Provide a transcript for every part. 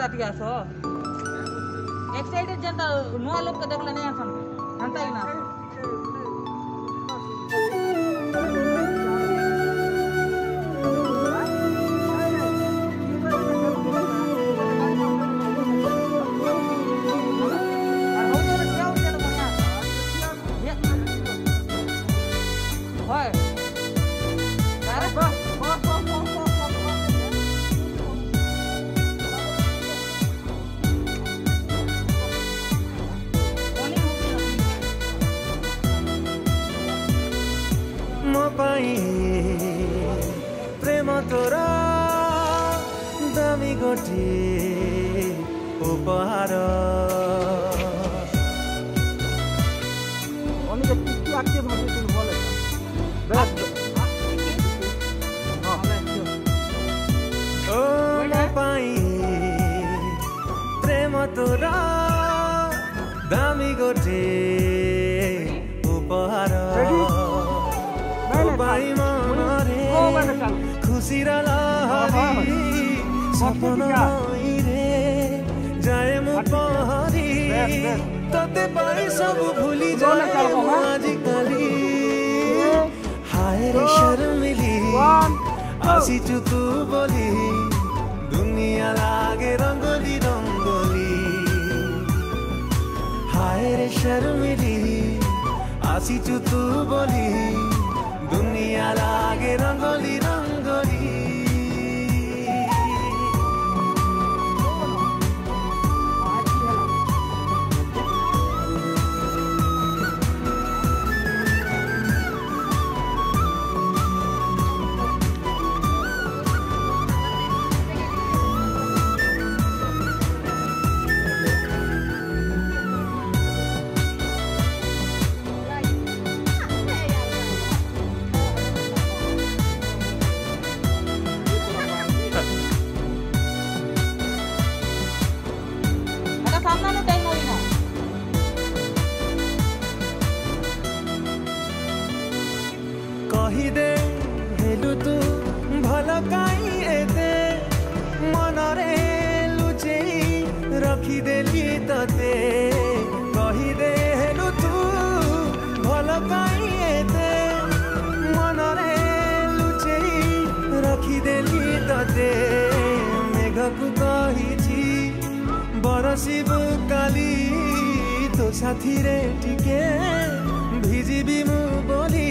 ತತ್ಗಾಸು excited ಜನತ ನೋವು ಲೋಕ ದಕ್ಕಲನೇ ಅಂತ ಅಂತಾಗಿನ তোরা দামি গোটে উপহার বাই মনরে খুশির লহরি হ্যাঁ, হ্যাঁ, স্বপ্ন রে যায় মো আচ্ছা। পহরি তোতে পাই সব ভুলি যায় আজি কালি হায় রে হ্যাঁ। শর্মিলি আসিছু তু বলি দুনিয়া লাগে রঙ্গলি রঙ্গ আয়ের শর্মিলি আসি তু বলি দুনিয়া লাগে রঙলি রঙ ତୁ ଭଲ କାହିଁ ଏତେ ମନରେ ଲୁଚେଇ ରଖିଦେଲି ତତେ କହିଦେ ହେଲୁ ତୁ ଭଲ କାହିଁ ଏତେ ମନରେ ଲୁଚେଇ ରଖିଦେଲି ତତେ ମେଘକୁ କହିଛି ବରସିବୁ କାଲି ତୋ ସାଥିରେ ଟିକେ ভিজিবি মু বলি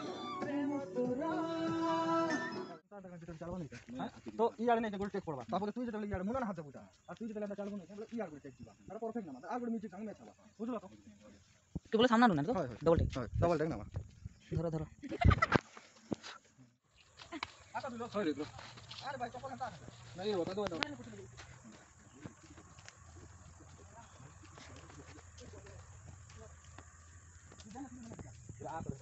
ইয়ারে নেই গোল টেক করবা তারপরে তুই যেটা ইয়ারে মুলান হাতে বুঝা আর তুই যেটা আমরা চালবো না আমরা ইয়ার গোল টেক দিবা আর পারফেক্ট না আর গোল মিউজিক আমি মেছাবা বুঝলো তো কি বলে সামনে না তো ডবল টেক ডবল টেক না ধরো ধরো আটা দিলো হয় রে আরে ভাই চপল হাতা না ये बता दो बता रात रे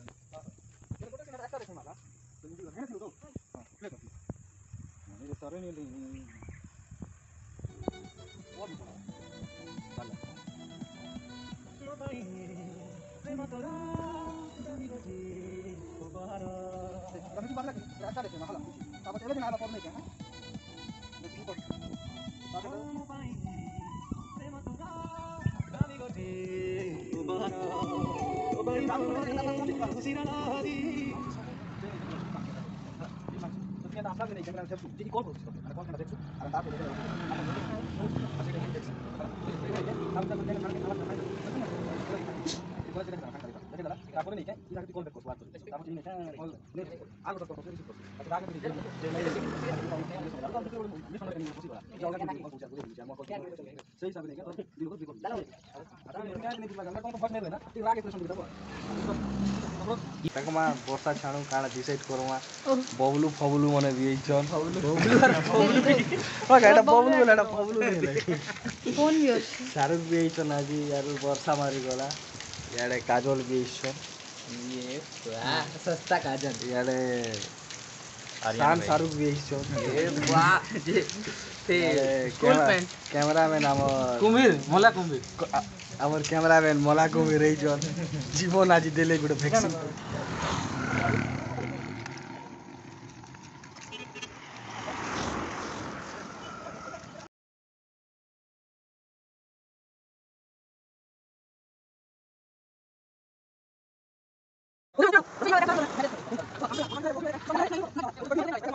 रात रे मला तुम्ही घेऊन घेऊन besarnya ini nih. Tapi সামনে এখানে আমি ফেসবুক তিনি কল তারপরে নিকে তুই তাকে কল ব্যাক করবো আর তারপর তুমি নিকে কল নেই আর কথা কথা রিসিভ করবি আর তাকে তুমি যে নাই এসে মিস করে নিয়ে বসিবা যাও লাগে নাকি পৌঁছা করে দিছি আমার কল সেই হিসাবে নিকে তো দিও দিও দাও আর আমি নিকে নিয়ে দিবা গঙ্গা তো ফট নেবে না তুই রাগে প্রশ্ন দিবা ତାଙ୍କମା ବର୍ଷା ଛାଣୁ କାଣା ଡିସାଇଡ୍ କରମା ବବଲୁ ଫବଲୁ ମାନେ ବି ହେଇଛନ୍ ବବଲୁ ବବଲୁ ଏଇଟା ବବଲୁ ବୋଲେ ଏଇଟା ଫବଲୁ ଫୋନ୍ ବି ଅଛି ଶାହରୁଖ ବି ହେଇଛନ୍ ଆଜି ଆରୁ ବର୍ଷା ମାରିଗଲା यार काजल भी ईश्वर ये सस्ता काजल यार शान शाहरुख भी ईश्वर ये वाह जे ते ক্যামেরাম্যান আমার কুমির মোলা কুমির আমার ক্যামেরাম্যান মোলা কুমির এই জীবন আজি দেলে গোটে ভ্যাকসিন これでも、次は、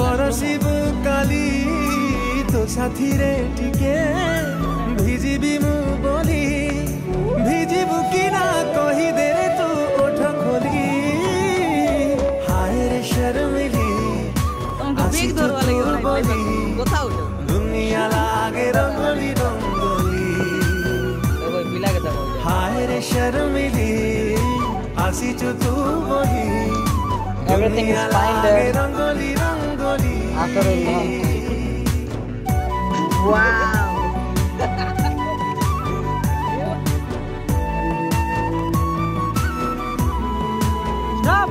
বরসিব কালি তো সাথীরে টিকে ভিজিবি মু বলি ভিজিবু কি না কহি দে রে তু ওঠ খোলি হায় রে শর্মিলি আসি তো তোর বলি দুনিয়া লাগে রঙ্গলি রঙ্গলি হায় রে শর্মিলি আসিছু তু বলি Everything is fine there. After a long Wow. Stop!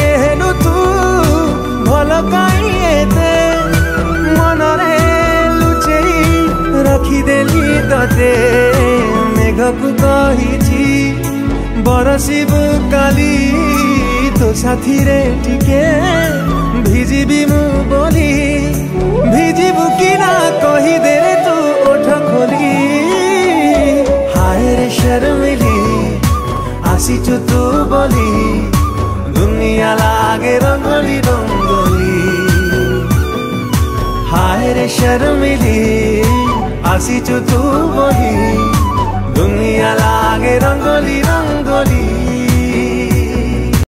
ତତେ ମେଘକୁ କହିଛି ବରସିବୁ କାଲି ତୋ ସାଥିରେ ଟିକେ ଭିଜିବି ମୁଁ ବୋଲି ଭିଜିବୁ କି ନା କହିଦେ ତୁ ଓଠ ଖୋଲି ହାୟରେ ଶର୍ମିଲି ଆସିଛୁ ତୁ ବୋଲି দুনিয়া লাগে রঙ্গলি রঙ্গলি হায় রে শর্মিলি ଆସିଛୁ ତୁ ବହି ଦୁନିଆ ଲାଗେ ରଙ୍ଗୋଲି ରଙ୍ଗୋଲି